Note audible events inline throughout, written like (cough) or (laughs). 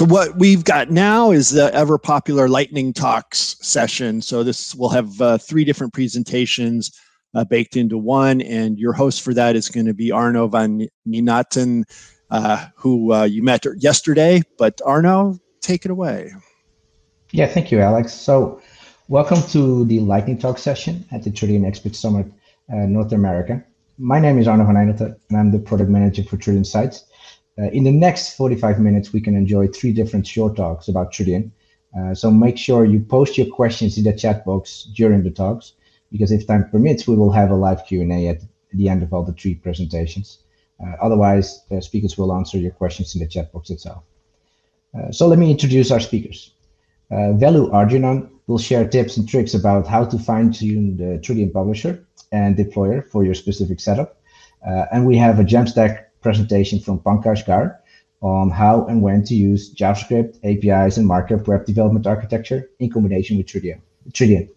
So what we've got now is the ever popular Lightning Talks session. So this will have uh, three different presentations uh, baked into one, and your host for that is going to be Arno van Minaten, uh, who uh, you met yesterday. But Arno, take it away. Yeah, thank you, Alex. So welcome to the Lightning Talk session at the Tridion Expert Summit uh, North America. My name is Arno van Minaten, and I'm the product manager for Tridion Sites. Uh, in the next 45 minutes, we can enjoy three different short talks about Tridion. Uh, so make sure you post your questions in the chat box during the talks, because if time permits, we will have a live Q&A at the end of all the three presentations. Uh, otherwise, the speakers will answer your questions in the chat box itself. Uh, so let me introduce our speakers. Uh, Velu Arjunan will share tips and tricks about how to fine-tune the Tridion publisher and deployer for your specific setup. Uh, and we have a Jamstack presentation from Pankaj Gaur on how and when to use JavaScript, APIs, and markup web development architecture in combination with Tridion.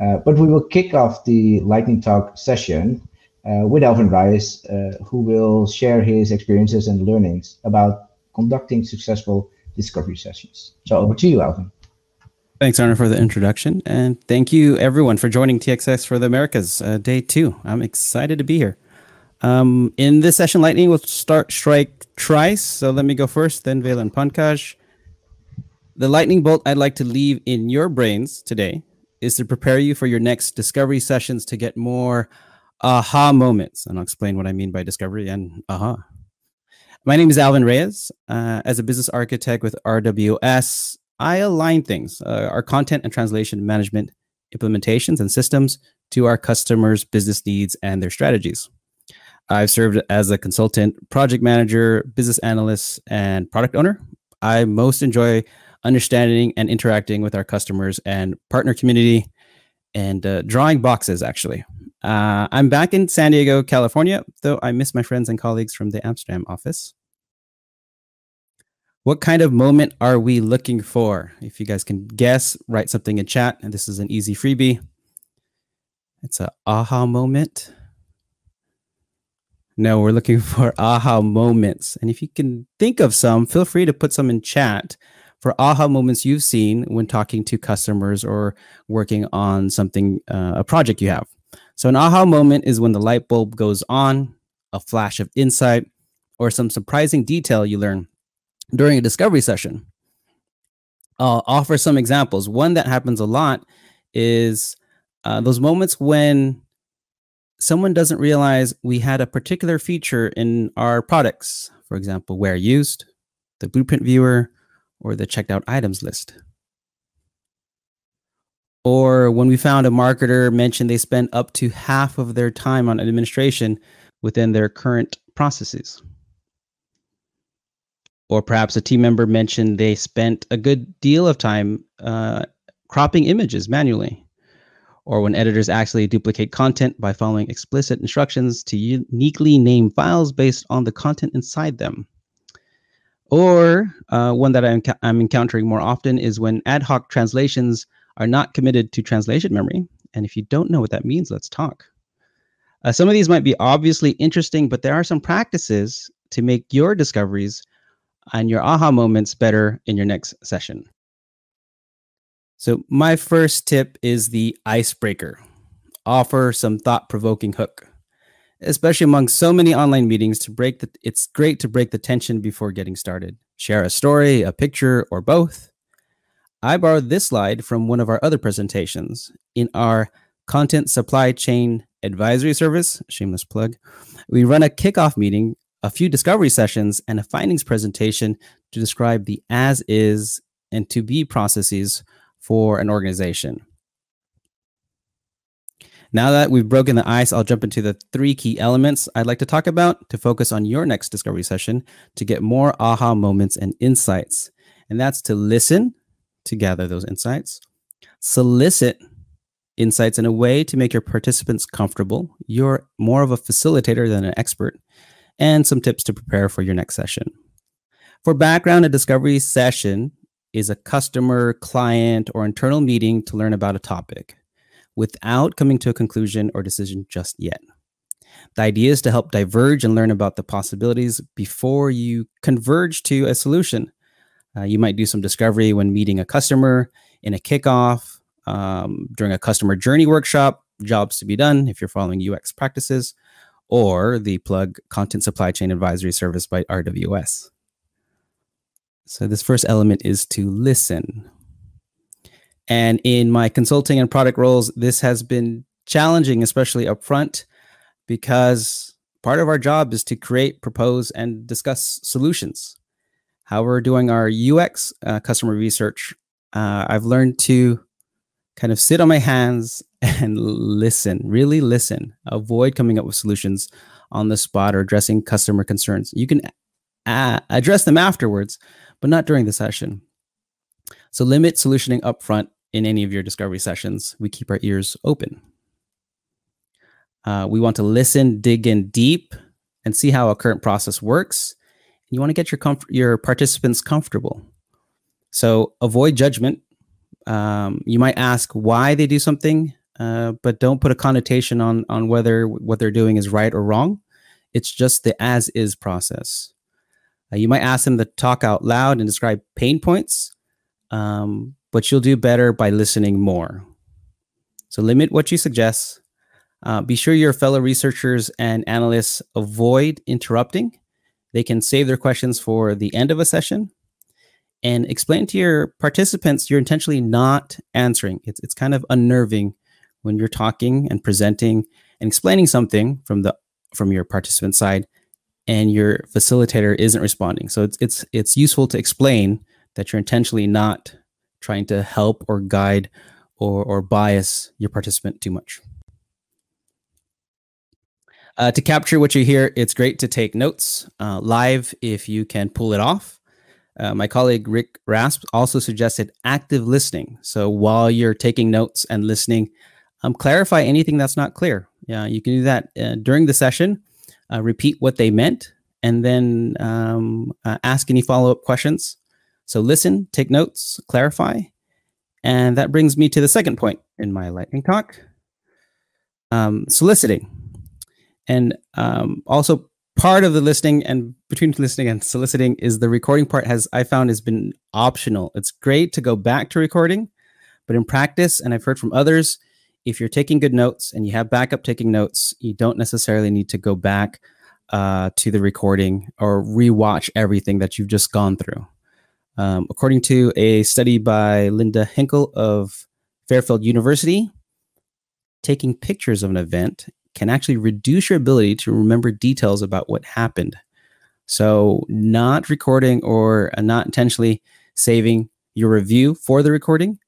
Uh, but we will kick off the Lightning Talk session uh, with Alvin Reyes, uh, who will share his experiences and learnings about conducting successful discovery sessions. So over to you, Alvin. Thanks, Arno, for the introduction. And thank you, everyone, for joining TXS for the Americas, uh, day two. I'm excited to be here. Um, in this session, Lightning will start strike twice. So let me go first, then Velu and Pankaj. The lightning bolt I'd like to leave in your brains today is to prepare you for your next discovery sessions to get more aha moments. And I'll explain what I mean by discovery and aha. My name is Alvin Reyes. Uh, as a business architect with RWS, I align things, uh, our content and translation management implementations and systems to our customers' business needs and their strategies. I've served as a consultant, project manager, business analyst, and product owner. I most enjoy understanding and interacting with our customers and partner community and uh, drawing boxes, actually. Uh, I'm back in San Diego, California, though I miss my friends and colleagues from the Amsterdam office. What kind of moment are we looking for? If you guys can guess, write something in chat. And this is an easy freebie. It's a aha moment. No, we're looking (laughs) for aha moments. And if you can think of some, feel free to put some in chat for aha moments you've seen when talking to customers or working on something, uh, a project you have. So, an aha moment is when the light bulb goes on, a flash of insight, or some surprising detail you learn during a discovery session. I'll offer some examples. One that happens a lot is uh, those moments when someone doesn't realize we had a particular feature in our products, for example, where used, the blueprint viewer, or the checked out items list. Or when we found a marketer mentioned they spend up to half of their time on administration within their current processes. Or perhaps a team member mentioned they spent a good deal of time uh, cropping images manually or when editors actually duplicate content by following explicit instructions to uniquely name files based on the content inside them. Or uh, one that I'm, I'm encountering more often is when ad hoc translations are not committed to translation memory. And if you don't know what that means, let's talk. Uh, some of these might be obviously interesting, but there are some practices to make your discoveries and your aha moments better in your next session. So, my first tip is the icebreaker offer some thought provoking hook, especially among so many online meetings. To break the, it's great to break the tension before getting started. Share a story, a picture, or both. I borrowed this slide from one of our other presentations in our content supply chain advisory service. Shameless plug. We run a kickoff meeting, a few discovery sessions, and a findings presentation to describe the as is and to be processes for an organization. Now that we've broken the ice, I'll jump into the three key elements I'd like to talk about to focus on your next discovery session to get more aha moments and insights. And that's to listen to gather those insights, solicit insights in a way to make your participants comfortable. You're more of a facilitator than an expert, and some tips to prepare for your next session. For background, a discovery session is a customer, client, or internal meeting to learn about a topic without coming to a conclusion or decision just yet. The idea is to help diverge and learn about the possibilities before you converge to a solution. Uh, you might do some discovery when meeting a customer in a kickoff, um, during a customer journey workshop, jobs to be done if you're following UX practices, or the plug content supply chain advisory service by RWS. So this first element is to listen. And in my consulting and product roles, this has been challenging, especially upfront, because part of our job is to create, propose, and discuss solutions. How we're doing our UX uh, customer research, uh, I've learned to kind of sit on my hands and listen, really listen. Avoid coming up with solutions on the spot or addressing customer concerns. You can address them afterwards, but not during the session. So limit solutioning upfront in any of your discovery sessions. We keep our ears open. Uh, we want to listen, dig in deep, and see how a current process works. You want to get your your participants comfortable. So avoid judgment. Um, you might ask why they do something, uh, but don't put a connotation on on whether what they're doing is right or wrong. It's just the as is process. Uh, you might ask them to talk out loud and describe pain points, um, but you'll do better by listening more. So limit what you suggest. Uh, be sure your fellow researchers and analysts avoid interrupting. They can save their questions for the end of a session and explain to your participants you're intentionally not answering. It's, it's kind of unnerving when you're talking and presenting and explaining something from the from your participant side and your facilitator isn't responding. So it's it's it's useful to explain that you're intentionally not trying to help or guide or, or bias your participant too much. Uh, to capture what you hear, it's great to take notes uh, live if you can pull it off. Uh, my colleague Rick Rasp also suggested active listening. So while you're taking notes and listening, um, clarify anything that's not clear. Yeah, you can do that uh, during the session. Uh, repeat what they meant, and then um, uh, ask any follow-up questions. So listen, take notes, clarify. And that brings me to the second point in my lightning talk, um, soliciting. And um, also part of the listening and between listening and soliciting is the recording part has I found has been optional. It's great to go back to recording, but in practice, and I've heard from others, if you're taking good notes and you have backup taking notes, you don't necessarily need to go back uh, to the recording or rewatch everything that you've just gone through. Um, according to a study by Linda Henkel of Fairfield University, taking pictures of an event can actually reduce your ability to remember details about what happened. So, not recording or uh, not intentionally saving your review for the recording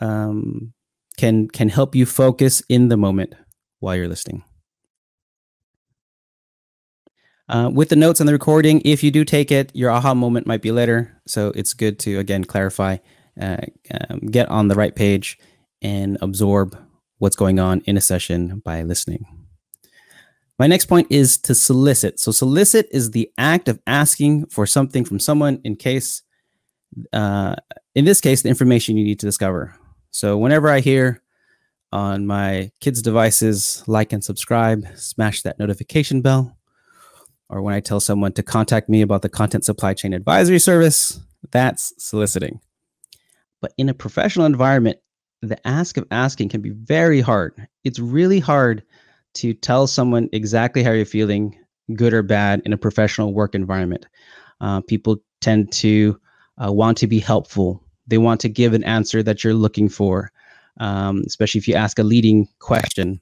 um, can can help you focus in the moment while you're listening. Uh, with the notes on the recording, if you do take it, your aha moment might be later. So it's good to, again, clarify, uh, um, get on the right page, and absorb what's going on in a session by listening. My next point is to solicit. So, solicit is the act of asking for something from someone in case, uh, in this case, the information you need to discover. So, whenever I hear on my kids' devices, like and subscribe, smash that notification bell, or when I tell someone to contact me about the content supply chain advisory service, that's soliciting. But in a professional environment, the ask of asking can be very hard. It's really hard to tell someone exactly how you're feeling, good or bad, in a professional work environment. Uh, people tend to uh, want to be helpful. They want to give an answer that you're looking for, um, especially if you ask a leading question.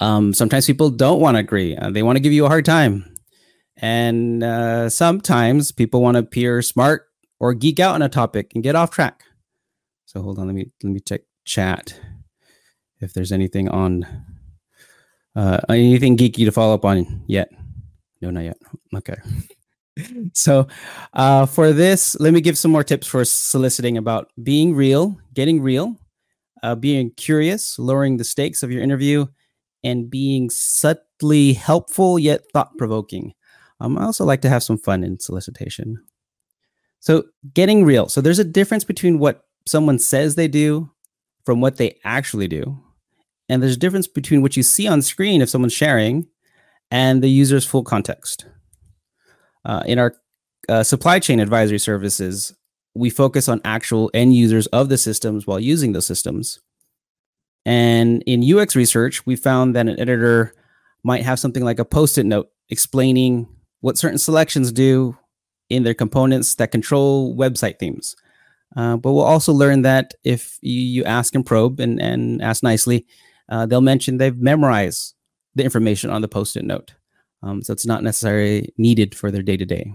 Um, sometimes people don't want to agree. Uh, they want to give you a hard time. And uh, sometimes people want to appear smart or geek out on a topic and get off track. So hold on, let me let me check chat if there's anything on uh, anything geeky to follow up on yet. No, not yet. Okay. So uh, for this, let me give some more tips for soliciting about being real, getting real, uh, being curious, lowering the stakes of your interview, and being subtly helpful yet thought provoking. Um, I also like to have some fun in solicitation. So, getting real. So, there's a difference between what someone says they do from what they actually do. And there's a difference between what you see on screen if someone's sharing and the user's full context. Uh, in our uh, supply chain advisory services, we focus on actual end users of the systems while using those systems. And in UX research, we found that an editor might have something like a post it note explaining what certain selections do in their components that control website themes. Uh, but we'll also learn that if you, you ask and probe and, and ask nicely, uh, they'll mention they've memorized the information on the post it note. Um, so it's not necessarily needed for their day to day.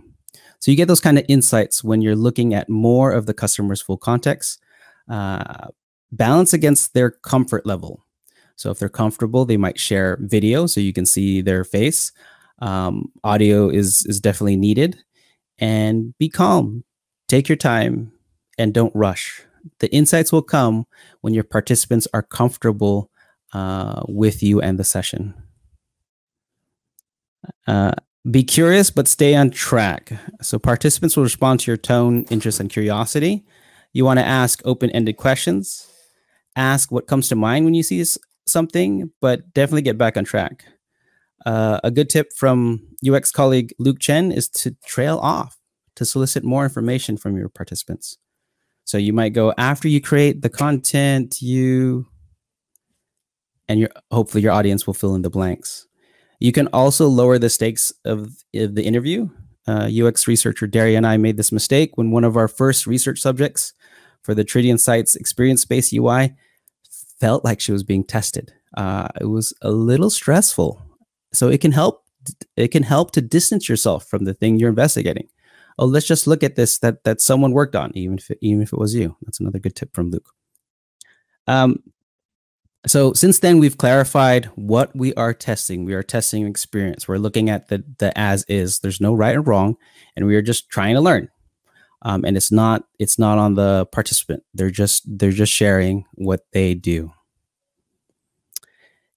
So you get those kind of insights when you're looking at more of the customer's full context, uh, balance against their comfort level. So if they're comfortable, they might share video so you can see their face. Um, audio is is definitely needed, and be calm. Take your time and don't rush. The insights will come when your participants are comfortable uh, with you and the session. Uh, be curious, but stay on track. So participants will respond to your tone, interest, and curiosity. You want to ask open-ended questions. Ask what comes to mind when you see something, but definitely get back on track. Uh, a good tip from UX colleague Luke Chen is to trail off to solicit more information from your participants. So you might go after you create the content, you and your hopefully your audience will fill in the blanks. You can also lower the stakes of, of the interview. Uh, UX researcher Daria and I made this mistake when one of our first research subjects for the Tridion Sites Experience Space UI felt like she was being tested. Uh, it was a little stressful. So it can help. It can help to distance yourself from the thing you're investigating. Oh, let's just look at this that that someone worked on, even if it, even if it was you. That's another good tip from Luke. Um, so since then, we've clarified what we are testing. We are testing experience. We're looking at the the as is. There's no right or wrong, and we are just trying to learn. Um, and it's not it's not on the participant. They're just they're just sharing what they do.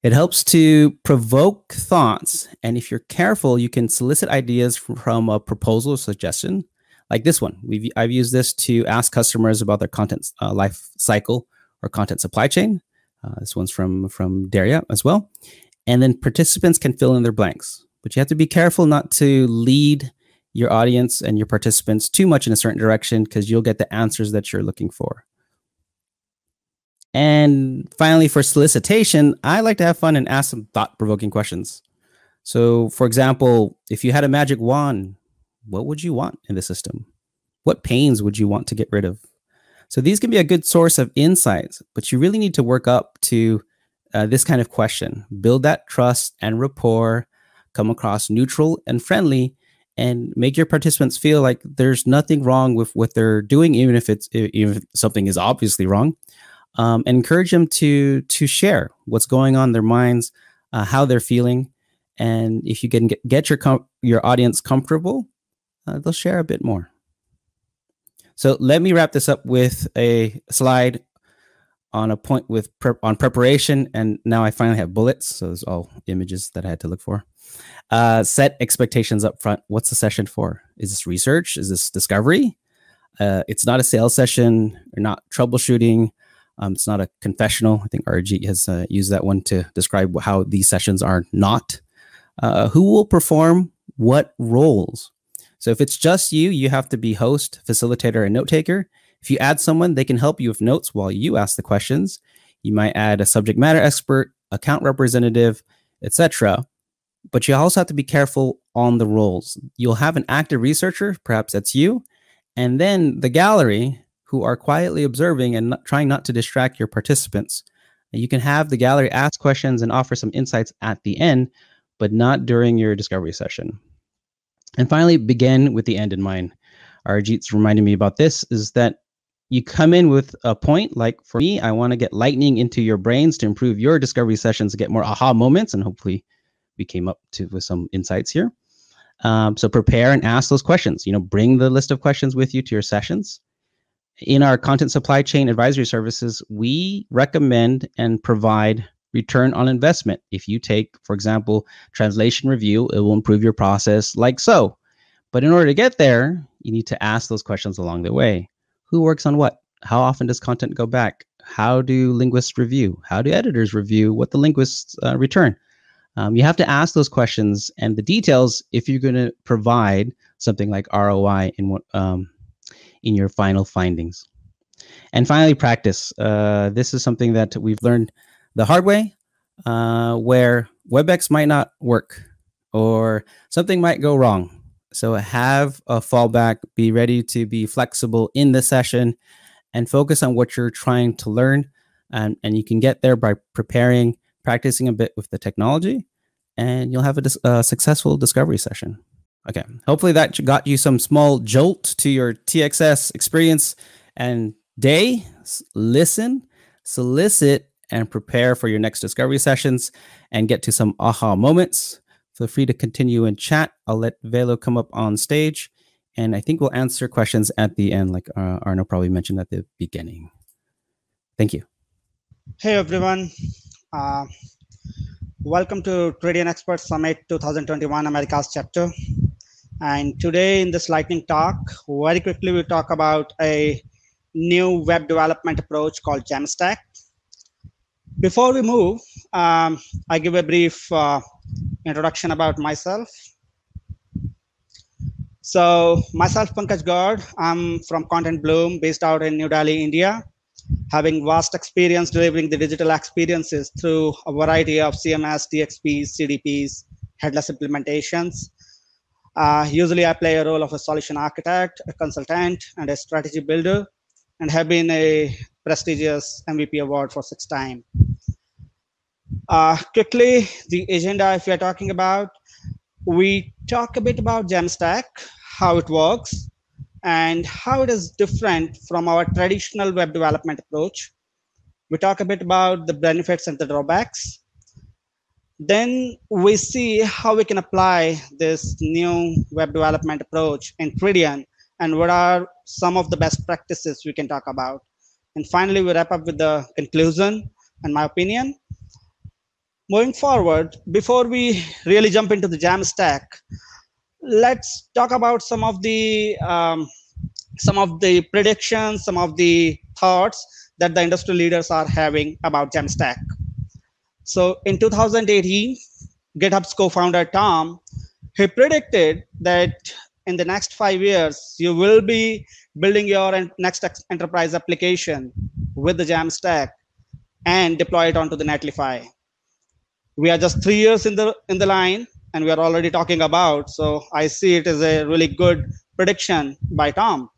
It helps to provoke thoughts, and if you're careful, you can solicit ideas from a proposal or suggestion, like this one. We've I've used this to ask customers about their content uh, life cycle or content supply chain uh, this one's from from Daria as well. And then participants can fill in their blanks, but you have to be careful not to lead your audience and your participants too much in a certain direction because you'll get the answers that you're looking for. And finally, for solicitation, I like to have fun and ask some thought provoking questions. So, for example, if you had a magic wand, what would you want in the system? What pains would you want to get rid of? So these can be a good source of insights, but you really need to work up to uh, this kind of question. Build that trust and rapport, come across neutral and friendly, and make your participants feel like there's nothing wrong with what they're doing, even if it's even if something is obviously wrong. Um, and encourage them to to share what's going on in their minds, uh, how they're feeling, and if you can get, get your your audience comfortable, uh, they'll share a bit more. So let me wrap this up with a slide on a point with prep on preparation. And now I finally have bullets. So there's all images that I had to look for. Uh, set expectations up front. What's the session for? Is this research? Is this discovery? Uh, it's not a sales session or not troubleshooting. Um, it's not a confessional. I think RG has uh, used that one to describe how these sessions are not. Uh, who will perform what roles? So if it's just you, you have to be host, facilitator, and note taker. If you add someone, they can help you with notes while you ask the questions. You might add a subject matter expert, account representative, etc. But you also have to be careful on the roles. You'll have an active researcher, perhaps that's you, and then the gallery who are quietly observing and not, trying not to distract your participants. You can have the gallery ask questions and offer some insights at the end, but not during your discovery session. And finally, begin with the end in mind. Arjit's reminding me about this is that you come in with a point like for me, I want to get lightning into your brains to improve your discovery sessions get more aha moments. And hopefully we came up to with some insights here. Um, so prepare and ask those questions. You know, bring the list of questions with you to your sessions. In our content supply chain advisory services, we recommend and provide return on investment. If you take, for example, translation review, it will improve your process like so. But in order to get there, you need to ask those questions along the way. Who works on what? How often does content go back? How do linguists review? How do editors review what the linguists uh, return? Um, you have to ask those questions and the details if you're going to provide something like ROI in what um, in your final findings. And finally, practice. Uh, this is something that we've learned the hard way, uh, where WebEx might not work or something might go wrong. So have a fallback, be ready to be flexible in the session and focus on what you're trying to learn. And, and you can get there by preparing, practicing a bit with the technology, and you'll have a, a successful discovery session. Okay. Hopefully that got you some small jolt to your TXS experience and day. Listen, solicit, and prepare for your next discovery sessions and get to some aha moments. Feel free to continue in chat. I'll let Velu come up on stage. And I think we'll answer questions at the end, like uh, Arno probably mentioned at the beginning. Thank you. Hey, everyone. Uh, welcome to Tridion Expert Summit 2021 Americas chapter. And today in this lightning talk, very quickly we'll talk about a new web development approach called Jamstack. Before we move, um, I give a brief uh, introduction about myself. So myself, Pankaj Gaur, I'm from Content Bloom, based out in New Delhi, India, having vast experience delivering the digital experiences through a variety of CMS, DXPs, CDPs, headless implementations, uh, usually, I play a role of a solution architect, a consultant, and a strategy builder, and have been a prestigious MVP award for six time. Uh, quickly, the agenda, if we are talking about, we talk a bit about Jamstack, how it works, and how it is different from our traditional web development approach. We talk a bit about the benefits and the drawbacks, then we see how we can apply this new web development approach in Tridion and what are some of the best practices we can talk about. And finally, we wrap up with the conclusion and my opinion. Moving forward, before we really jump into the Jamstack, let's talk about some of the um, some of the predictions, some of the thoughts that the industry leaders are having about Jamstack. So in 2018, GitHub's co-founder Tom, he predicted that in the next five years, you will be building your next enterprise application with the Jamstack and deploy it onto the Netlify. We are just three years in the in the line, and we are already talking about. So I see it as a really good prediction by Tom.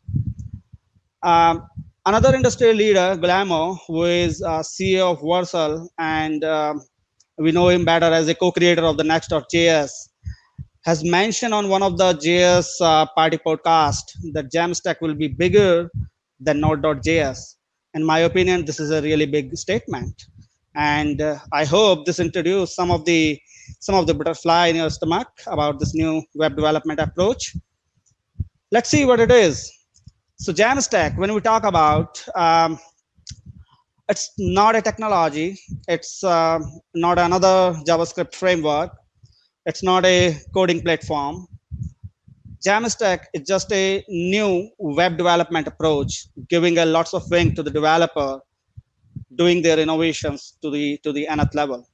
Um, Another industry leader, Guillermo, who is uh, CEO of Vercel, and um, we know him better as a co-creator of the Next.js, has mentioned on one of the JS uh, party podcast that Jamstack will be bigger than Node.js. In my opinion, this is a really big statement, and uh, I hope this introduced some of the some of the butterfly in your stomach about this new web development approach. Let's see what it is. So Jamstack, when we talk about, um, it's not a technology. It's uh, not another JavaScript framework. It's not a coding platform. Jamstack is just a new web development approach, giving a lots of wing to the developer, doing their innovations to the to the nth level.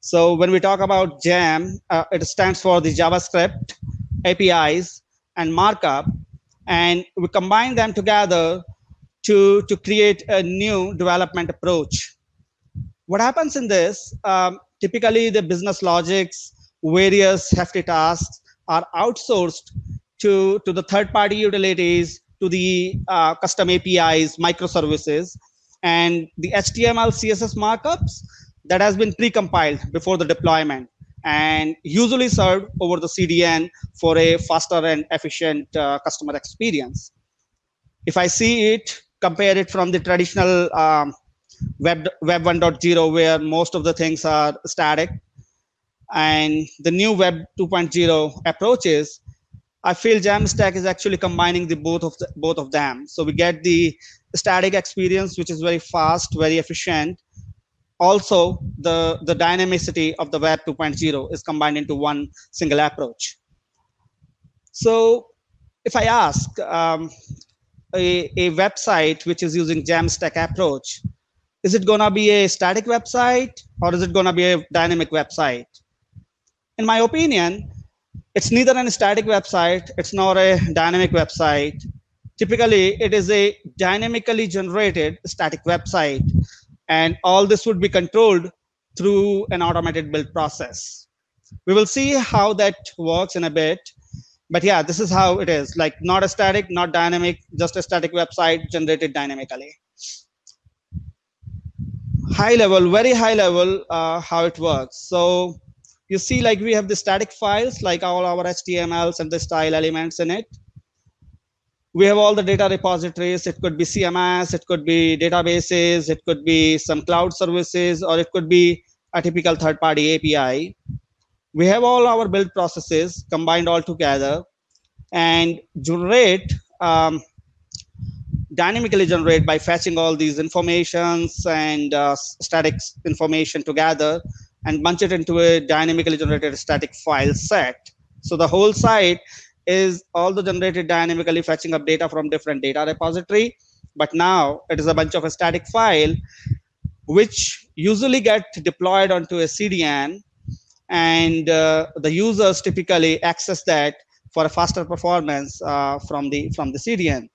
So when we talk about Jam, uh, it stands for the JavaScript APIs and markup and we combine them together to, to create a new development approach. What happens in this, um, typically the business logics, various hefty tasks are outsourced to, to the third-party utilities, to the uh, custom APIs, microservices, and the HTML, CSS markups that has been pre-compiled before the deployment and usually served over the CDN for a faster and efficient uh, customer experience. If I see it, compare it from the traditional um, web, web 1.0 where most of the things are static and the new web 2.0 approaches, I feel Jamstack is actually combining the both of the, both of them. So we get the static experience, which is very fast, very efficient, also the, the dynamicity of the Web 2.0 is combined into one single approach. So if I ask um, a, a website which is using Jamstack approach, is it going to be a static website or is it going to be a dynamic website? In my opinion, it's neither a static website, it's not a dynamic website. Typically, it is a dynamically generated static website, and all this would be controlled through an automated build process. We will see how that works in a bit. But yeah, this is how it is like not a static, not dynamic, just a static website generated dynamically. High level, very high level, uh, how it works. So you see like we have the static files like all our htmls and the style elements in it. We have all the data repositories. It could be cms it could be databases it could be some cloud services or it could be a typical third party api we have all our build processes combined all together and generate um, dynamically generate by fetching all these informations and uh, static information together and bunch it into a dynamically generated static file set. So the whole site is all the generated dynamically fetching up data from different data repository. But now it is a bunch of a static file, which usually get deployed onto a CDN. And uh, the users typically access that for a faster performance uh, from the from the CDN.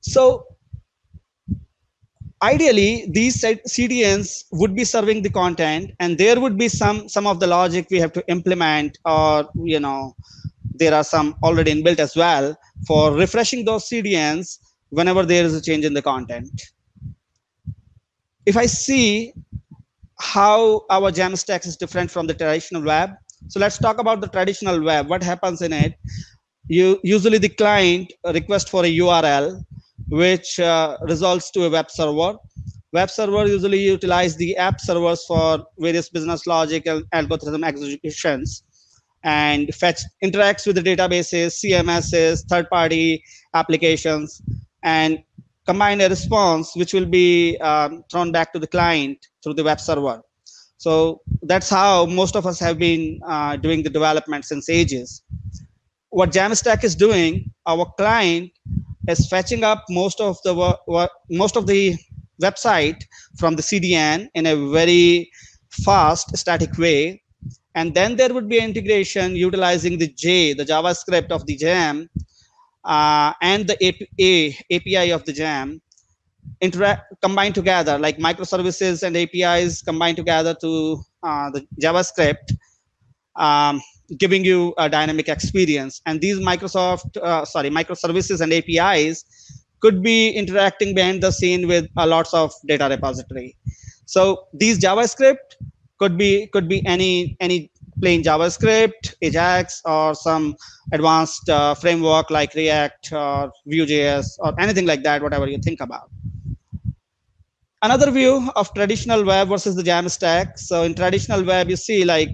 So ideally these cdns would be serving the content and there would be some some of the logic we have to implement or you know there are some already inbuilt as well for refreshing those cdns whenever there is a change in the content. If i see how our jamstack is different from the traditional web so let's talk about the traditional web. What happens in it? You usually the client request for a url which uh, results to a web server. Web server usually utilize the app servers for various business logic and algorithm executions and fetch interacts with the databases, CMSs, third-party applications, and combine a response which will be um, thrown back to the client through the web server. So that's how most of us have been uh, doing the development since ages. What Jamstack is doing, our client is fetching up most of the most of the website from the CDN in a very fast static way. And then there would be integration utilizing the J, the JavaScript of the JAM, uh, and the API, API of the JAM interact combined together, like microservices and APIs combined together to uh, the JavaScript. Um, giving you a dynamic experience. And these Microsoft, uh, sorry, microservices and APIs could be interacting behind the scene with a lots of data repository. So these JavaScript could be could be any any plain JavaScript, Ajax, or some advanced uh, framework like React or Vue.js or anything like that, whatever you think about. Another view of traditional web versus the Jamstack. So in traditional web, you see like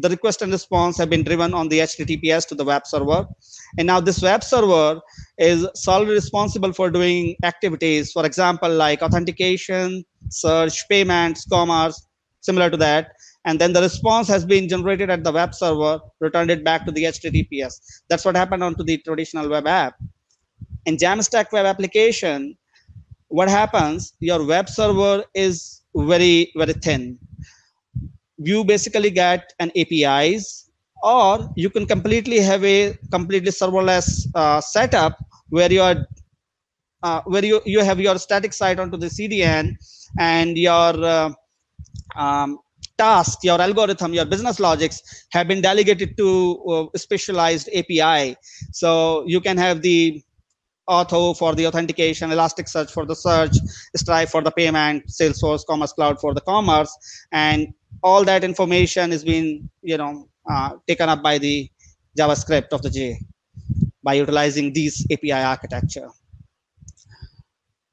the request and response have been driven on the HTTPS to the web server. And now this web server is solely responsible for doing activities, for example, like authentication, search, payments, commerce, similar to that. And then the response has been generated at the web server, returned it back to the HTTPS. That's what happened onto the traditional web app. In Jamstack web application, what happens, your web server is very, very thin you basically get an APIs, or you can completely have a completely serverless uh, setup where you are uh, where you, you have your static site onto the CDN and your uh, um, task, your algorithm, your business logics have been delegated to uh, specialized API. So you can have the Auth0 for the authentication, Elasticsearch for the search, Stripe for the payment, Salesforce Commerce Cloud for the commerce, and all that information is being you know uh, taken up by the javascript of the j by utilizing these api architecture.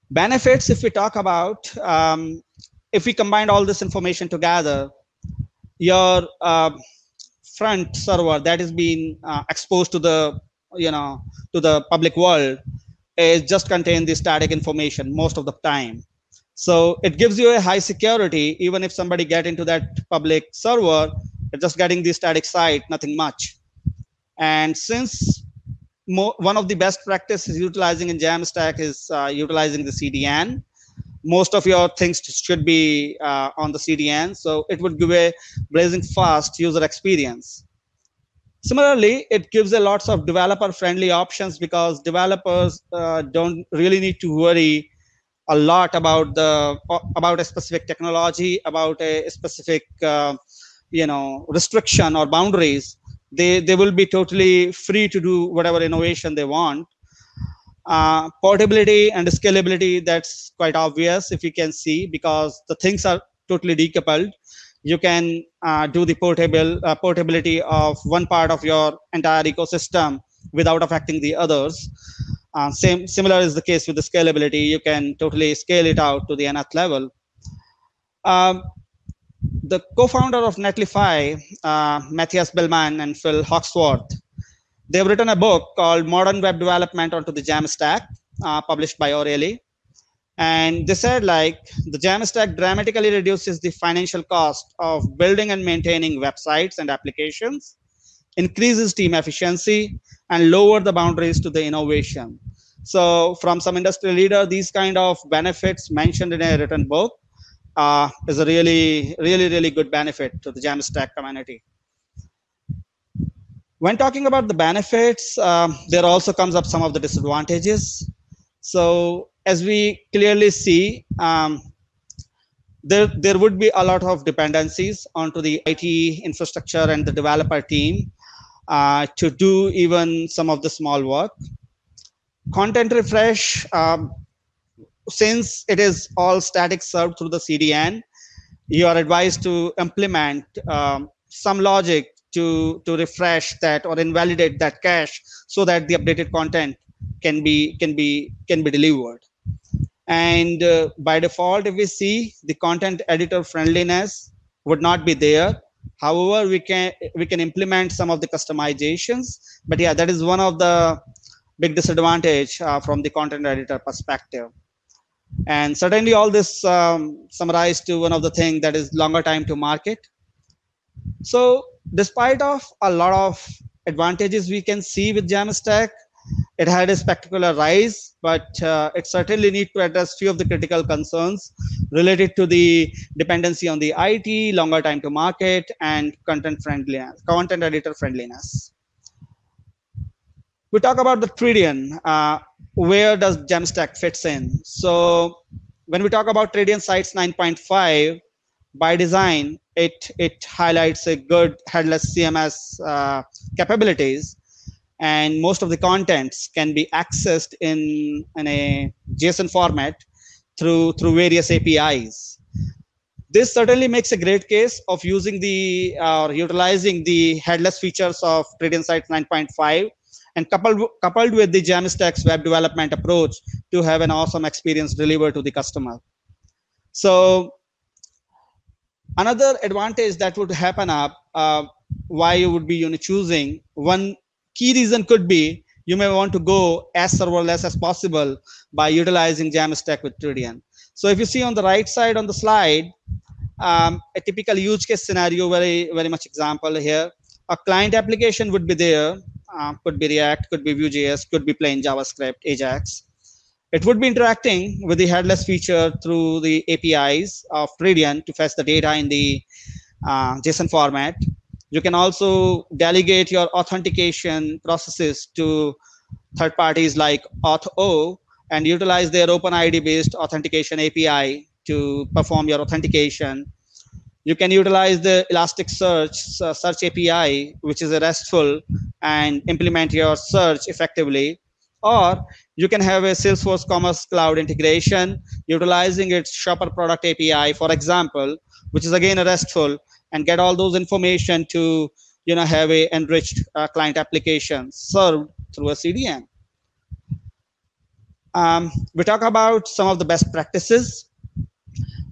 Benefits if we talk about um, if we combine all this information together your uh, front server that is being uh, exposed to the you know to the public world is just contain the static information most of the time so it gives you a high security, even if somebody get into that public server, they're just getting the static site, nothing much. And since one of the best practices utilizing in Jamstack is uh, utilizing the CDN, most of your things should be uh, on the CDN. So it would give a blazing fast user experience. Similarly, it gives a lots of developer friendly options because developers uh, don't really need to worry a lot about the about a specific technology, about a specific uh, you know restriction or boundaries. They they will be totally free to do whatever innovation they want uh, portability and scalability, that's quite obvious if you can see because the things are totally decoupled. You can uh, do the portable uh, portability of one part of your entire ecosystem without affecting the others. Uh, same similar is the case with the scalability. You can totally scale it out to the nth level. Um, the co-founder of Netlify, uh, Matthias Biilmann and Phil Hawksworth, They've written a book called Modern Web Development onto the Jamstack, uh, published by O'Reilly. And they said like the Jamstack dramatically reduces the financial cost of building and maintaining websites and applications, increases team efficiency, and lower the boundaries to the innovation. So from some industry leader, these kind of benefits mentioned in a written book uh, is a really, really, really good benefit to the Jamstack community. When talking about the benefits, um, there also comes up some of the disadvantages. So as we clearly see, um, there, there would be a lot of dependencies onto the IT infrastructure and the developer team uh, to do even some of the small work. Content refresh, um, since it is all static served through the CDN, you are advised to implement um, some logic to to refresh that or invalidate that cache so that the updated content can be can be can be delivered and uh, by default if we see the content editor friendliness would not be there however we can we can implement some of the customizations. But yeah that is one of the big disadvantage uh, from the content editor perspective. And certainly all this um, summarized to one of the thing that is longer time to market. So despite of a lot of advantages we can see with Jamstack, it had a spectacular rise, but uh, it certainly need to address few of the critical concerns related to the dependency on the IT, longer time to market, and content friendliness, content editor friendliness. We talk about the Tridion. Uh, where does Jamstack fits in? So when we talk about Tridion Sites 9.5, by design, it it highlights a good headless cms uh, capabilities and most of the contents can be accessed in in a json format through through various apis this certainly makes a great case of using the or uh, utilizing the headless features of Tridion Sites 9.5 and coupled coupled with the Jamstack's web development approach to have an awesome experience delivered to the customer. So another advantage that would happen up uh, why you would be you know, choosing one key reason could be you may want to go as serverless as possible by utilizing jamstack with tridion so if you see on the right side on the slide um, a typical use case scenario very very much example here. A client application would be there uh, could be react could be vue.js could be plain javascript ajax. It would be interacting with the headless feature through the APIs of Tridion to fetch the data in the uh, JSON format. You can also delegate your authentication processes to third parties like Auth0 and utilize their OpenID based authentication API to perform your authentication. You can utilize the Elasticsearch uh, search API, which is a RESTful, and implement your search effectively. Or you can have a Salesforce Commerce Cloud integration utilizing its shopper product API, for example, which is again a RESTful, and get all those information to you know have a enriched uh, client application served through a CDN. Um, we talk about some of the best practices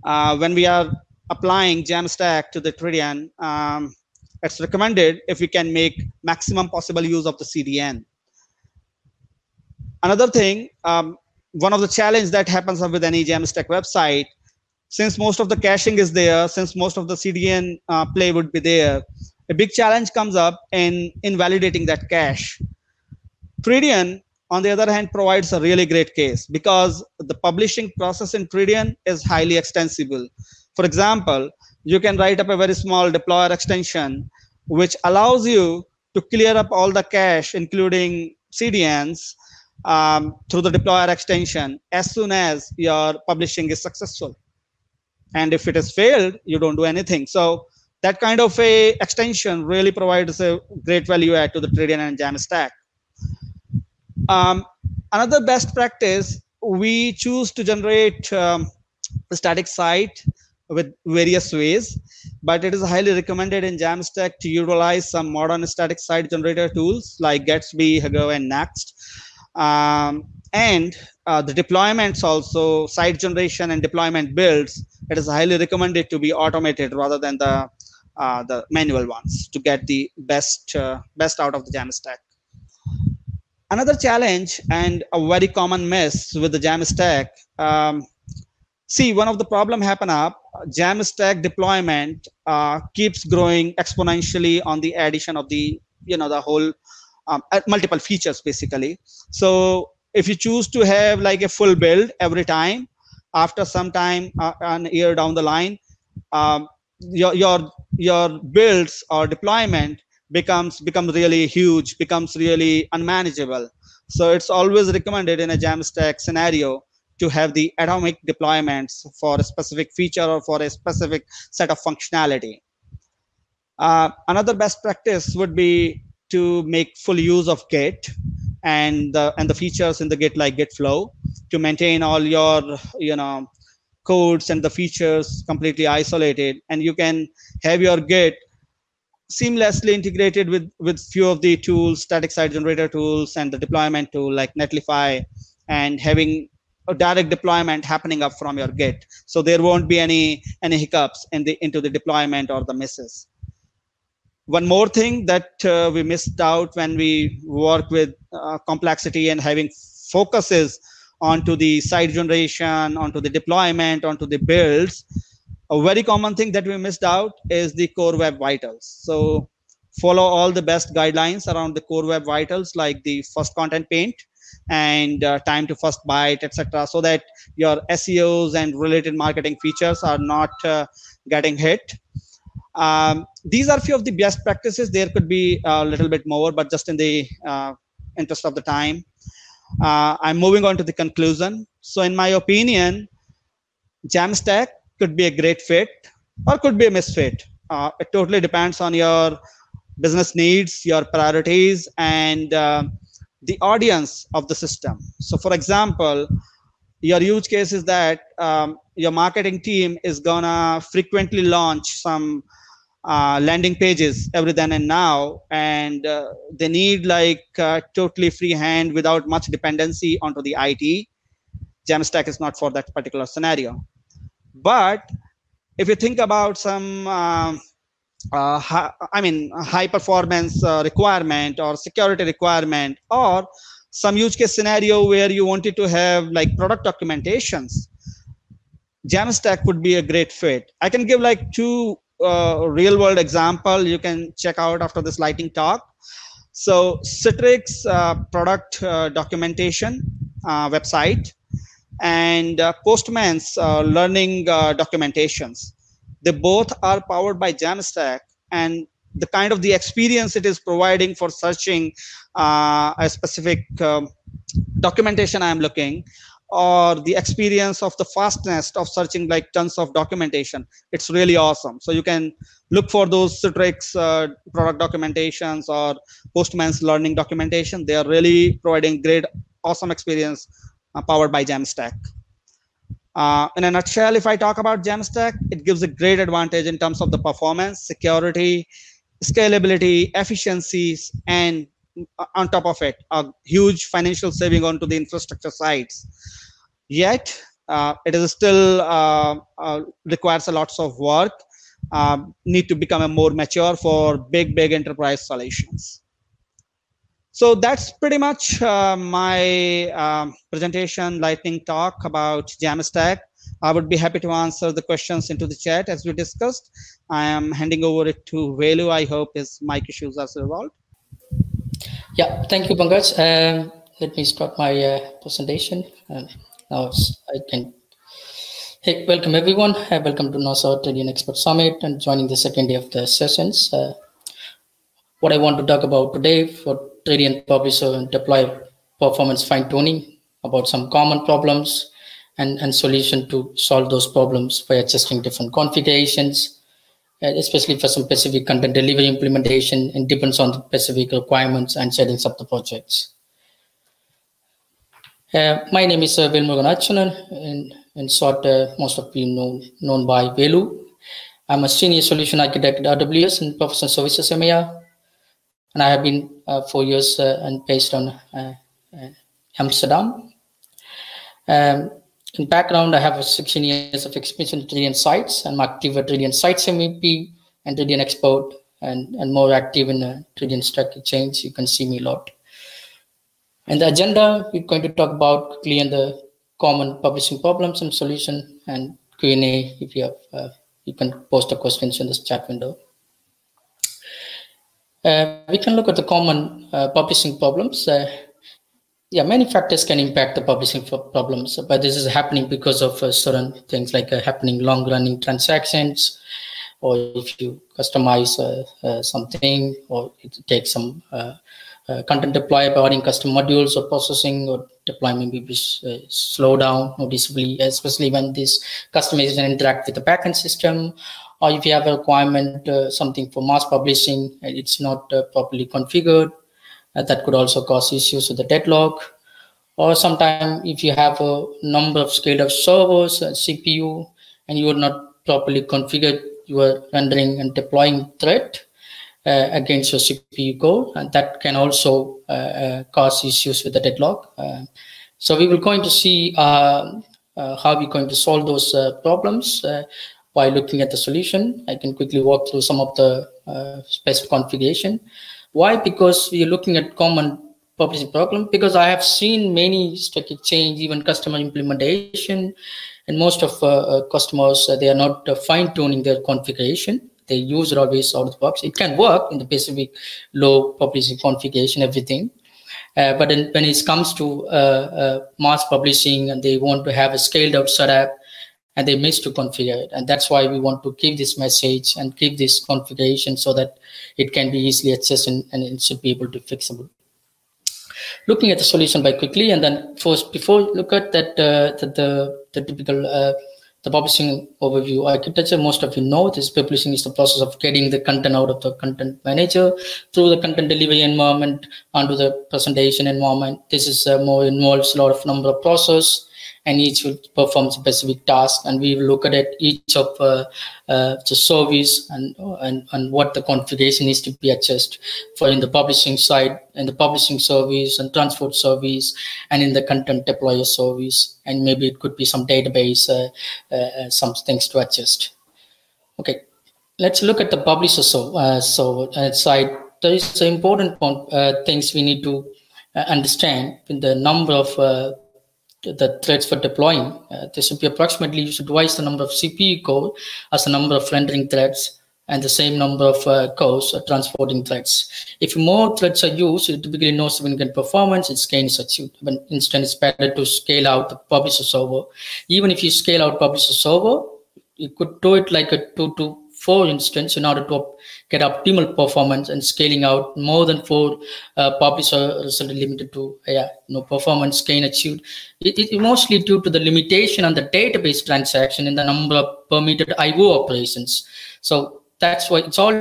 uh, when we are applying Jamstack to the Tridion. Um, it's recommended if we can make maximum possible use of the CDN another thing, um, one of the challenge that happens with any Jamstack website, since most of the caching is there, since most of the CDN uh, play would be there, a big challenge comes up in invalidating that cache. Tridion on the other hand, provides a really great case because the publishing process in Tridion is highly extensible. For example, you can write up a very small deployer extension, which allows you to clear up all the cache, including CDNs, um, through the deployer extension as soon as your publishing is successful. And if it has failed, you don't do anything. So that kind of a extension really provides a great value add to the Tridion and Jamstack. Um, another best practice, we choose to generate um, a static site with various ways, but it is highly recommended in Jamstack to utilize some modern static site generator tools like Gatsby, Hugo, and Next. Um, and uh, the deployments also, site generation and deployment builds, it is highly recommended to be automated rather than the uh, the manual ones to get the best uh, best out of the Jamstack. Another challenge and a very common miss with the Jamstack. Um, see, one of the problem happen up. Jamstack deployment uh, keeps growing exponentially on the addition of the you know the whole um, multiple features basically. So if you choose to have like a full build every time, after some time, uh, an year down the line, um, your your your builds or deployment becomes becomes really huge becomes really unmanageable so it's always recommended in a jamstack scenario to have the atomic deployments for a specific feature or for a specific set of functionality uh, another best practice would be to make full use of git and the and the features in the git like git flow to maintain all your you know codes and the features completely isolated. And you can have your git seamlessly integrated with with few of the tools static site generator tools and the deployment tool like netlify and having a direct deployment happening up from your git. So there won't be any any hiccups in the into the deployment or the misses one more thing that uh, we missed out when we work with uh, complexity and having focuses onto the site generation, onto the deployment, onto the builds. A very common thing that we missed out is the core web vitals. So follow all the best guidelines around the core web vitals like the first content paint and uh, time to first byte etc so that your seos and related marketing features are not uh, getting hit um, these are few of the best practices there could be a little bit more but just in the uh, interest of the time uh, I'm moving on to the conclusion. So, in my opinion, Jamstack could be a great fit or could be a misfit. Uh, it totally depends on your business needs, your priorities, and uh, the audience of the system. So, for example, your use case is that um, your marketing team is gonna frequently launch some uh, landing pages every then and now and uh, they need like uh, totally free hand without much dependency onto the it jamstack is not for that particular scenario. But if you think about some um, uh, i mean high performance uh, requirement or security requirement or some use case scenario where you wanted to have like product documentations jamstack would be a great fit. I can give like two uh, real world example you can check out after this lightning talk. So Citrix uh, product uh, documentation uh, website and uh, Postman's learning documentations. They both are powered by Jamstack and the kind of the experience it is providing for searching a specific um, documentation I'm looking or the experience of the fastness of searching like tons of documentation. It's really awesome. So you can look for those citrix uh, product documentations or postman's learning documentation. They are really providing great awesome experience uh, powered by jamstack. Uh, in a nutshell if i talk about jamstack it gives a great advantage in terms of the performance security scalability efficiencies and on top of it a huge financial saving onto the infrastructure sides yet uh, it is still uh, uh, requires a lots of work um, need to become a more mature for big big enterprise solutions. So that's pretty much uh, my um, presentation lightning talk about jamstack. I would be happy to answer the questions into the chat as we discussed. I am handing over it to velu. I hope his mic issues are resolved. Yeah, thank you, Pankaj. Um, let me start my uh, presentation. Now I can. Hey, welcome everyone. Uh, welcome to NASA Tridion Expert Summit and joining the second day of the sessions. Uh, what I want to talk about today for Tridion Publisher and deploy performance fine tuning about some common problems and, and solution to solve those problems by adjusting different configurations, uh, especially for some specific content delivery implementation and depends on the specific requirements and settings of the projects. Uh, my name is uh, Velmurugan and in short, uh, most of you know known by Velu. I'm a senior solution architect at RWS and professional services EMEA, and I have been uh, four years uh, and based on uh, Amsterdam. Um, in background, I have 16 years of experience in Tridion sites. I'm active at Tridion sites MVP and Tridion export and, and more active in uh, Tridion Stack Exchange. You can see me a lot. And the agenda, we're going to talk about quickly on the common publishing problems and solution and Q&A if you have, uh, you can post the questions in this chat window. Uh, we can look at the common uh, publishing problems. Uh, yeah, many factors can impact the publishing problems, but this is happening because of uh, certain things like uh, happening long-running transactions, or if you customize something, or it takes some uh, uh, content deploy by adding custom modules or processing or deployment may be slow down noticeably, especially when this customization interact with the backend system, or if you have a requirement something for mass publishing, and it's not properly configured uh, that could also cause issues with the deadlock. Or sometimes if you have a number of scaled up servers, uh, CPU, and you are not properly configured your rendering and deploying thread uh, against your CPU code, and that can also uh, uh, cause issues with the deadlock. Uh, so we will going to see how we're going to solve those problems by looking at the solution. I can quickly walk through some of the specific configuration. Why? Because we are looking at common publishing problem. Because I have seen many stack exchange, even customer implementation, and most of uh, uh, customers uh, they are not uh, fine tuning their configuration. They use it always out of the box. It can work in the specific low publishing configuration, everything. Uh, but when it comes to uh, mass publishing and they want to have a scaled out setup, and they miss to configure it. And that's why we want to give this message and give this configuration so that it can be easily accessed and, and it should be able to fixable. Looking at the solution by quickly, and then first, before look at that, uh, the, the, the typical uh, the publishing overview architecture, most of you know this publishing is the process of getting the content out of the content manager through the content delivery environment onto the presentation environment. This is uh, more involves a lot of number of process and each will perform specific task and we will look at each of uh, uh, the service and, and and what the configuration needs to be adjusted for in the publishing side in the publishing service and transport service and in the content deployer service and maybe it could be some database uh, uh some things to adjust. Okay let's look at the publisher so uh, so uh, side. There is important things we need to understand in the number of the threads for deploying. Uh, there should be approximately, you should twice the number of CPU code as the number of rendering threads and the same number of uh, cores uh, transporting threads. If more threads are used, it typically no significant performance, it gains such But instead, it's better to scale out the publisher server. Even if you scale out publisher server, you could do it like a two to four instance in order to get optimal performance and scaling out more than four uh, publisher result limited to yeah no performance gain achieved. It is mostly due to the limitation on the database transaction in the number of permitted IO operations. So that's why it's all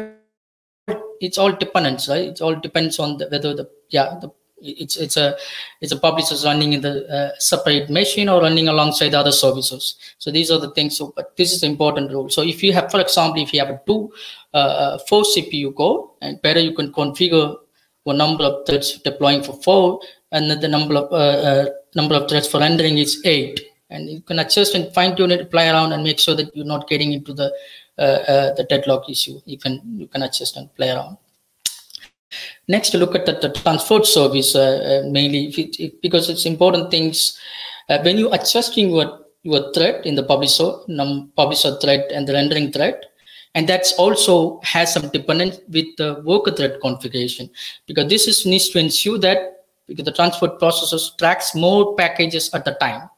it's all dependence right? It all depends on the, whether the yeah the it's it's a it's a publisher running in the uh, separate machine or running alongside the other services. So these are the things so but this is important rule. So if you have for example if you have a two uh, uh four cpu core and better you can configure a number of threads deploying for four and then the number of uh, uh, number of threads for rendering is eight. And you can adjust and fine tune it play around and make sure that you're not getting into the uh, the deadlock issue. You can you can adjust and play around Next, look at the, the transport service uh, uh mainly it, because it's important things. Uh, when you adjusting your your thread in the publisher num, publisher thread and the rendering thread, and that's also has some dependence with the worker thread configuration because this is needs to ensure that because the transport processor tracks more packages at the time.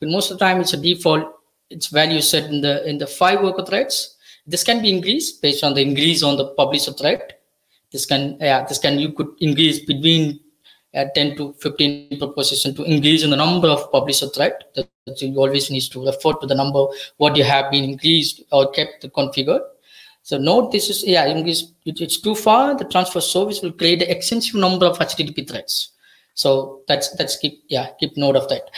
But most of the time, it's a default. Its value set in the in the five worker threads. This can be increased based on the increase on the publisher thread. This can yeah this can you could increase between uh, 10 to 15 proposition to increase in the number of publisher thread. That you always need to refer to the number what you have been increased or kept configured. So note this is yeah, it, it's too far. The transfer service will create an extensive number of HTTP threads. So that's that's keep yeah keep note of that.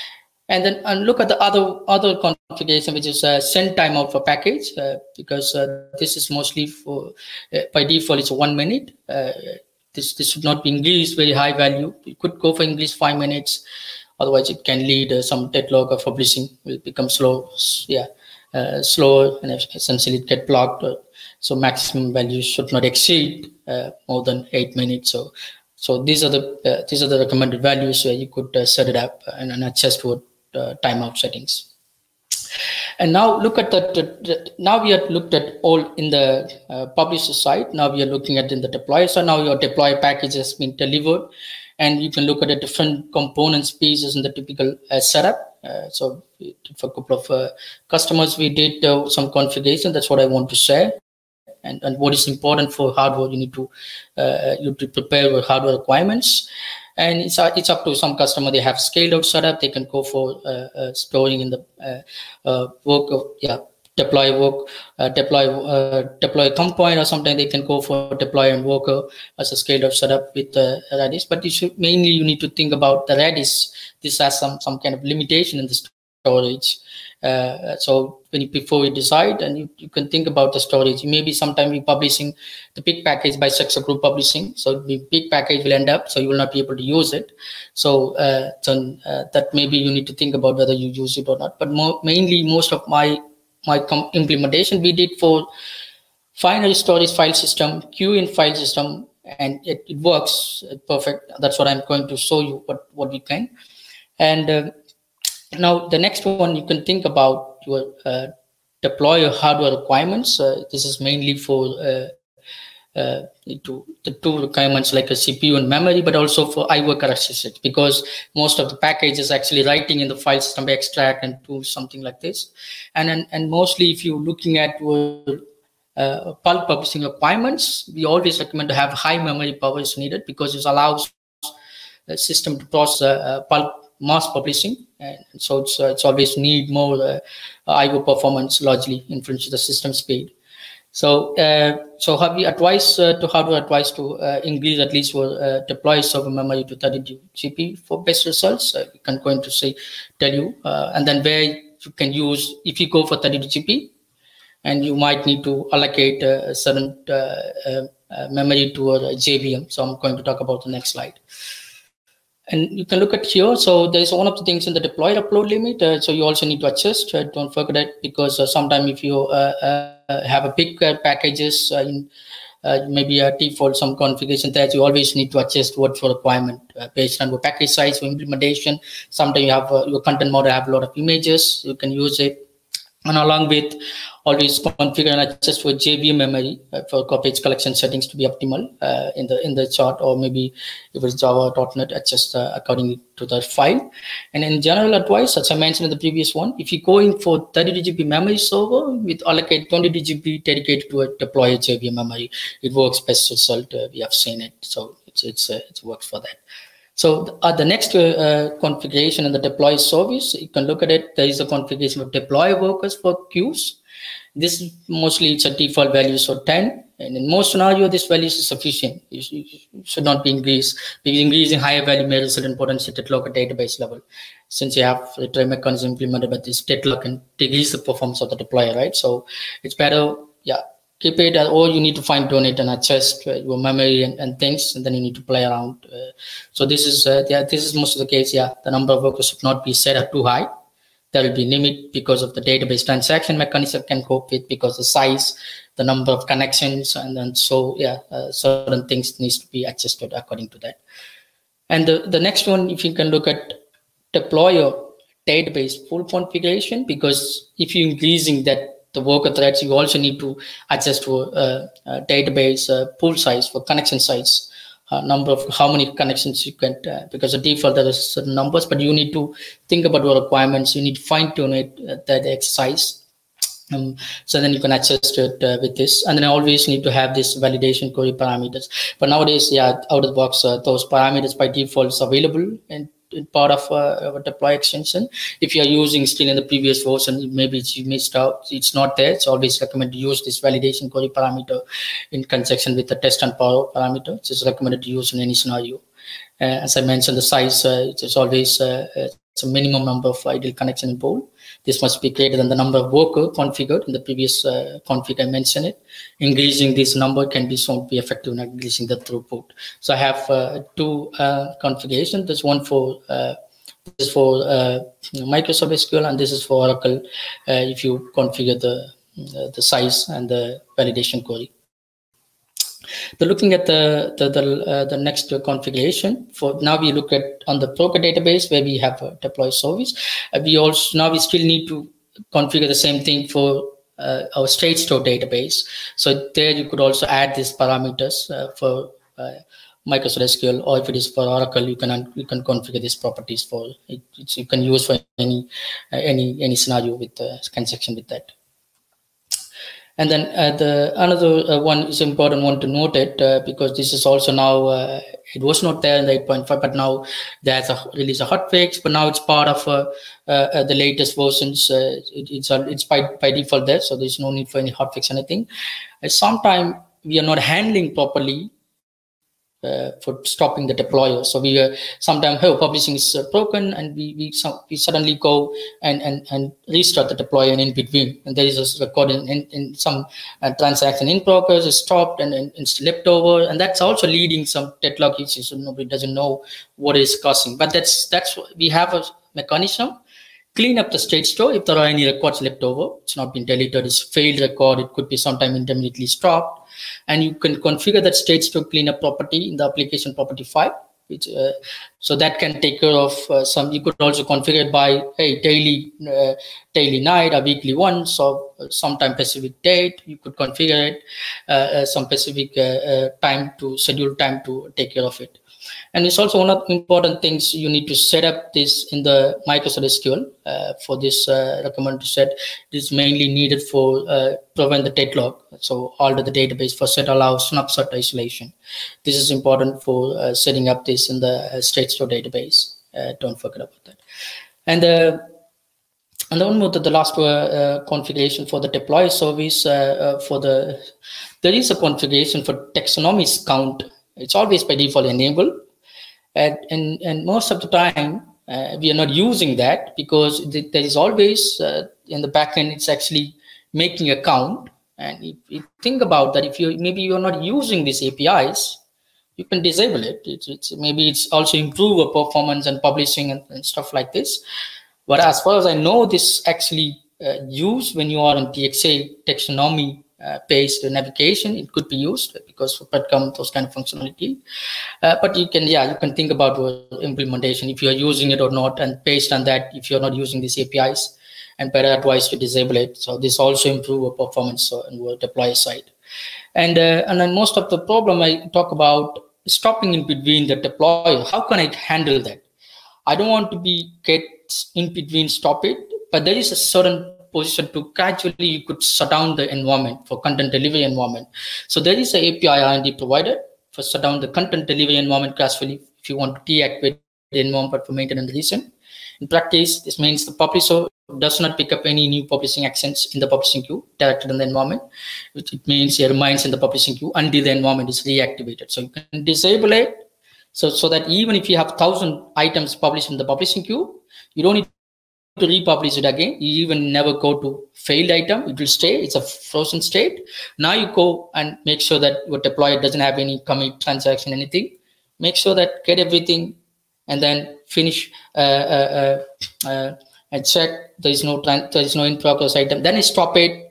And then and look at the other other configuration which is uh, send timeout for package uh, because uh, this is mostly for uh, by default it's one minute. Uh, this this should not be English very high value. You could go for English five minutes, otherwise it can lead uh, some deadlock of publishing will become slow. Yeah. Slow and essentially get blocked so maximum value should not exceed more than eight minutes. So, so these are the these are the recommended values where you could set it up and, and adjust uh, timeout settings. And now look at the, now we have looked at all in the uh, publisher side. Now we are looking at in the deployer. So now your deploy package has been delivered and you can look at the different components pieces in the typical uh, setup. Uh, so for a couple of uh, customers, we did uh, some configuration. That's what I want to share and, and what is important for hardware you need to uh, you to prepare with hardware requirements. And it's, uh, it's up to some customer they have scaled out setup they can go for uh, uh storing in the uh, uh, work of yeah deploy work deploy deploy compoint or sometimes they can go for deploy and worker as a scaled out setup with uh, redis. But you should mainly you need to think about the redis. This has some some kind of limitation in the storage uh, so when before you decide and you, you can think about the storage, maybe sometime you publishing the big package by Saxo Group Publishing. So the big package will end up, so you will not be able to use it. So, uh, uh, that maybe you need to think about whether you use it or not. But more, mainly most of my my implementation we did for finary storage file system, queue in file system, and it, it works perfect. That's what I'm going to show you what what we can. And uh, now, the next one you can think about your uh, deploy your hardware requirements. Uh, this is mainly for uh, uh to the two requirements like a CPU and memory, but also for IO characteristics because most of the package is actually writing in the file system extract and do something like this. And and, and mostly if you're looking at uh, bulk publishing requirements, we always recommend to have high memory power is needed because it allows the system to process uh, bulk mass publishing and so it's, uh, it's always need more uh, IO performance largely influences the system speed. So, uh, so have we advised uh, to how to advise to uh, increase at least for uh, deploy server memory to 32 GB for best results? Uh, we can going to say tell you, and then where you can use if you go for 32 GB, and you might need to allocate a certain memory to a JVM. So I'm going to talk about the next slide and you can look at here. So there's one of the things in the deploy upload limit. Uh, so you also need to adjust. Uh, don't forget that because uh, sometimes if you uh, uh, have a big uh, packages in maybe a default some configuration that you always need to adjust what for requirement based on your package size for implementation. Sometimes you have your content model have a lot of images. You can use it and along with always configure and adjust for JVM memory uh, for page collection settings to be optimal uh, in the in the chart or maybe if it's Java.NET adjust uh, according to the file. And in general advice, as I mentioned in the previous one, if you go in for 30 GB memory server with allocate 20 GB dedicated to a deploy JVM memory, it works best result. Uh, we have seen it, so it's it's uh, it works for that. So uh, the next uh, configuration in the deploy service, you can look at it. There is a configuration of deploy workers for queues. This mostly it's a default value, so 10. And in most scenario, this value is sufficient. It should not be increased because increasing higher value may result in potential deadlock at database level. Since you have the tray mechanism implemented, but this deadlock can decrease the performance of the deployer, right? So it's better, yeah, keep it or you need to tune it and adjust uh, your memory and, and, things and then you need to play around uh, so this is uh, yeah this is most of the case yeah. The number of workers should not be set up too high. There will be limit because of the database transaction mechanism can cope with because the size the number of connections and then so yeah uh, certain things needs to be adjusted according to that. And the, the next one if you can look at deployer database full configuration because if you're increasing that the worker threads, you also need to adjust for uh, uh, database uh, pool size for connection size uh, number of how many connections you can uh, because the default there is certain numbers but you need to think about your requirements. You need to fine tune it uh, that exercise. Um, so then you can adjust it uh, with this. And then I always need to have this validation query parameters. But nowadays yeah out of the box those parameters by default is available. And part of uh, a deploy extension. If you are using still in the previous version, maybe it's you missed out. It's not there. It's always recommended to use this validation query parameter in conjunction with the testOnBorrow parameter. It's recommended to use in any scenario. Uh, as I mentioned, the size uh, it's always uh, it's a minimum number of ideal connection in pool. This must be greater than the number of worker configured in the previous uh, config I mentioned it. Increasing this number can be shown to be effective in increasing the throughput. So I have uh, two uh, configurations. There's one for uh, this is for uh, Microsoft SQL and this is for Oracle uh, if you configure the, the size and the validation query. So looking at the the the, uh, the next configuration for now we look at on the broker database where we have a deploy service. Uh, we also now we still need to configure the same thing for uh, our state store database. So there you could also add these parameters uh, for uh, Microsoft SQL, or if it is for Oracle, you can you can configure these properties for it. you can use for any uh, any any scenario with the conjunction with that. And then uh, the another uh, one is important one to note it uh, because this is also now uh, it was not there in the 8.5, but now there's a release a hotfix, but now it's part of uh, uh, the latest versions. It, it's it's by by default there, so there's no need for any hotfix anything. Sometimes we are not handling properly uh, for stopping the deployer. So we uh, sometimes oh publishing is uh, broken and we we, we suddenly go and, and and restart the deployer in between and there is a record in, in, in some uh, transaction in progress is stopped and, and it's left over and that's also leading some deadlock issues. So nobody doesn't know what is causing. But that's that's we have a mechanism clean up the state store if there are any records left over. It's not been deleted, it's failed record, it could be sometime intermittently stopped. And you can configure that state store cleanup property in the application property file. Which, uh, so that can take care of uh, some, you could also configure it by hey, daily, uh, daily night or weekly once or sometime specific date. You could configure it uh, uh, some specific uh, time to schedule time to take care of it. And it's also one of the important things you need to set up this in the Microsoft SQL uh, for this uh, set. This is mainly needed for uh, prevent the deadlock. So all the database for set allows snapshot isolation. This is important for uh, setting up this in the uh, state store database. Uh, don't forget about that. And the and then more the last configuration for the deploy service for the there is a configuration for taxonomies count it's always by default enabled. And, and, and most of the time, uh, we are not using that because th there is always uh, in the backend, it's actually making a count. And if you think about that, if you maybe you're not using these APIs, you can disable it. It's, it's maybe it's also improve a performance and publishing and, and, stuff like this. But as far as I know, this actually uh, used when you are on TXA taxonomy uh, based navigation it could be used because for breadcrumb those kind of functionality. Uh, but you can yeah you can think about implementation if you are using it or not. And based on that if you're not using these apis and better advice to disable it. So this also improve our performance on the deploy side. And uh, and then most of the problem i talk about stopping in between the deploy how can i handle that? I don't want to be get in between stop it. But there is a certain position to gradually you could shut down the environment for content delivery environment. So there is an API R&D provided for shut down the content delivery environment gradually if you want to deactivate the environment for maintenance reason. In practice, this means the publisher does not pick up any new publishing actions in the publishing queue directed in the environment, which it means it remains in the publishing queue until the environment is reactivated. So you can disable it so, so that even if you have thousand items published in the publishing queue, you don't need to republish it again. You even never go to failed item. It will stay. It's a frozen state. Now you go and make sure that your deployer doesn't have any commit transaction anything. Make sure that get everything and then finish uh, uh, uh, uh and check there is no there is no in progress item. Then stop it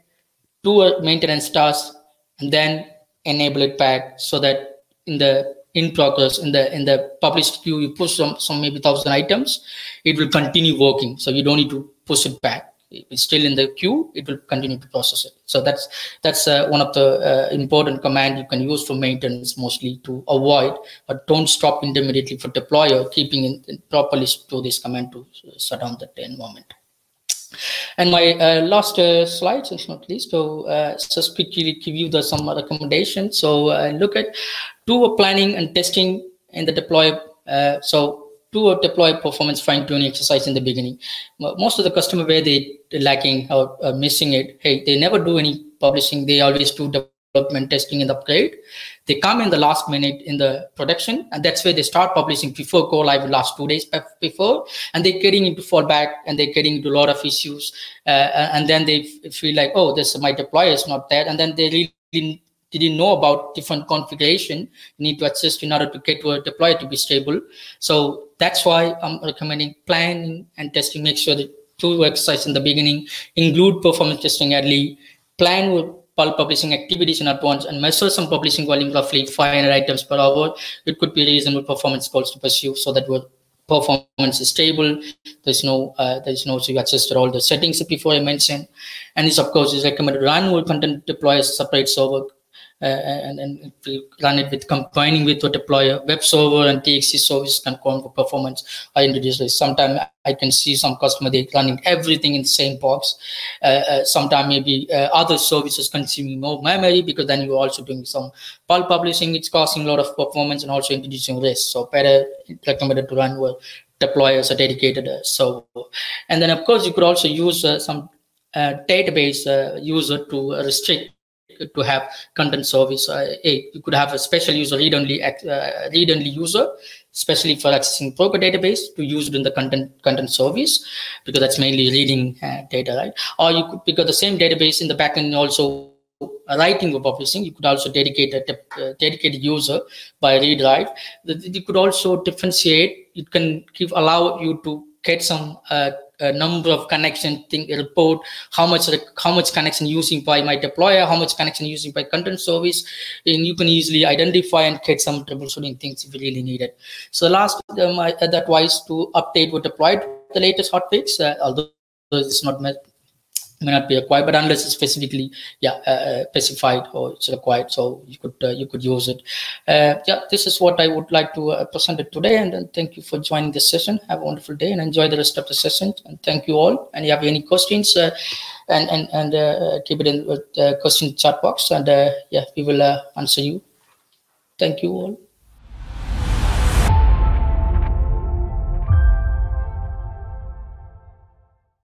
do a maintenance task and then enable it back so that in the in progress in the in the published queue you push some some maybe thousand items it will continue working so you don't need to push it back it's still in the queue, it will continue to process it. So that's that's uh, one of the uh, important command you can use for maintenance mostly to avoid, but don't stop intermediately for deployer, keeping in, in properly store this command to shut down the environment. And my uh, last uh, slide, since not least, so uh, just quickly give you the some recommendations. So uh, look at two planning and testing in the deploy. Uh, so do a deploy performance fine tuning exercise in the beginning. Most of the customer where they lacking or missing it, hey, they never do any publishing. They always do development testing and upgrade. They come in the last minute in the production, and that's where they start publishing before go live last two days before, and they're getting into fallback and they're getting into a lot of issues, uh, and then they feel like, oh, this my deploy is not there, and then they really didn't know about different configuration you need to adjust in order to get your a deployer to be stable? So that's why i'm recommending planning and testing. Make sure that two exercise in the beginning include performance testing early plan with publishing activities in advance and measure some publishing volume roughly 500 items per hour. It could be reasonable performance goals to pursue so that your performance is stable. There's no uh, there's no so you adjusted all. The settings before i mentioned. And this of course is recommended. Run all content deploys separate server and, and run it with combining with what deploy web server and TXT service can come for performance. I introduce this. Sometimes I can see some customer they running everything in the same box. Uh, uh, Sometimes maybe uh, other services consuming more memory because then you're also doing some bulk publishing. It's causing a lot of performance and also introducing risk. So better recommended to run with deployers a dedicated uh, server. And then of course you could also use uh, some database user to restrict to have content service. Uh, you could have a special user read-only uh, read-only user, especially for accessing broker database to use it in the content content service, because that's mainly reading uh, data, right? Or you could because the same database in the backend also writing or publishing. You could also dedicate a uh, dedicated user by read write. You could also differentiate. It can give allow you to get some uh, number of connection thing report how much how much connection using by my deployer how much connection using by content service and you can easily identify and get some troubleshooting things if you really need it. So last um, I, that wise to update what deployed the latest hotfix uh, although it's not not be required, but unless it's specifically yeah uh, uh, specified or it's required, so you could uh, you could use it. Uh, yeah, this is what I would like to uh, present it today, and, and thank you for joining this session. Have a wonderful day and enjoy the rest of the session. And thank you all. And you have any questions, uh, and and and keep it in the question chat box, and yeah, we will answer you. Thank you all.